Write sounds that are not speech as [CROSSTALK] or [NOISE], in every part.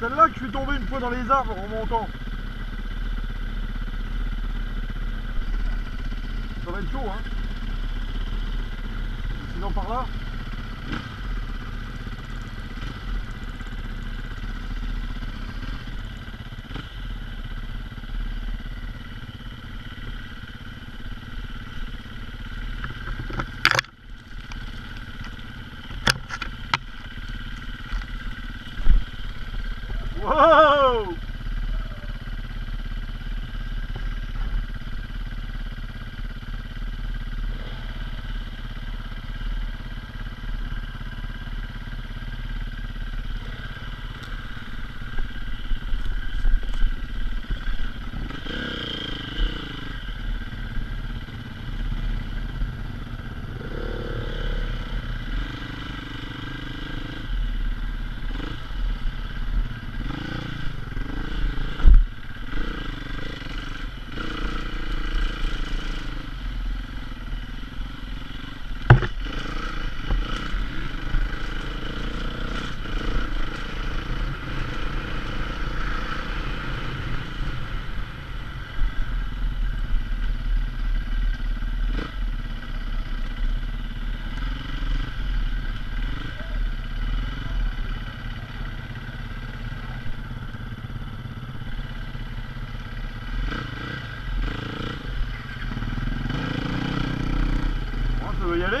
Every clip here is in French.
Celle-là que je suis tombé une fois dans les arbres en remontant. Ça va être chaud, hein. Sinon par là. Ah! [LAUGHS]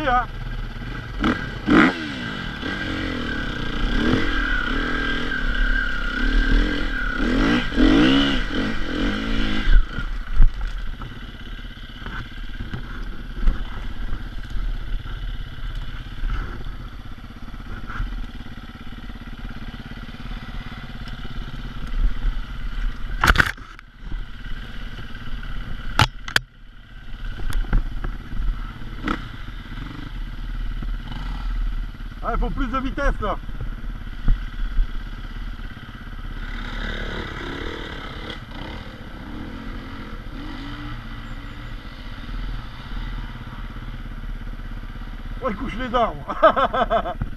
ça Ah, il faut plus de vitesse là. Oh, il couche les arbres [LAUGHS]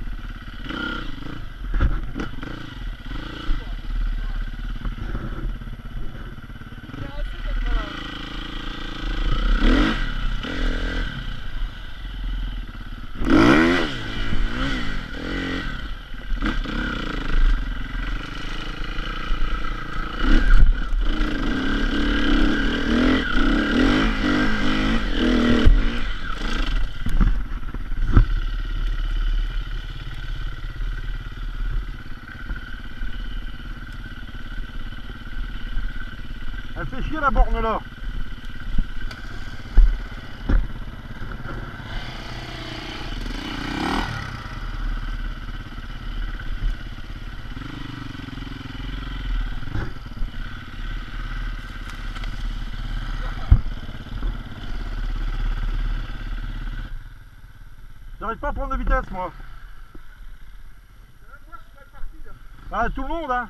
Elle fait chier la borne là. J'arrive pas à prendre de vitesse moi. Ah tout le monde hein